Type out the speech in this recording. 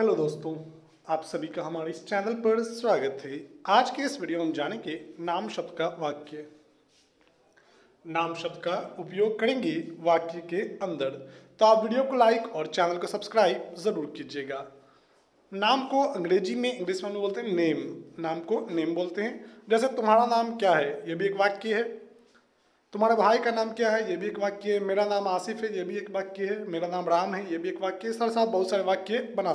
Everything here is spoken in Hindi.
हेलो दोस्तों, आप सभी का हमारे इस चैनल पर स्वागत है। आज के इस वीडियो में हम जानेंगे नाम शब्द का वाक्य। नाम शब्द का उपयोग करेंगे वाक्य के अंदर। तो आप वीडियो को लाइक और चैनल को सब्सक्राइब ज़रूर कीजिएगा। नाम को अंग्रेज़ी में इंग्लिश में बोलते हैं नेम। नाम को नेम बोलते हैं। जैसे तुम्हारा नाम क्या है, ये भी एक वाक्य है। तुम्हारे भाई का नाम क्या है, ये भी एक वाक्य है। मेरा नाम आसिफ है, ये भी एक वाक्य है। मेरा नाम राम है, ये भी एक वाक्य है। सर साहब, बहुत सारे वाक्य बना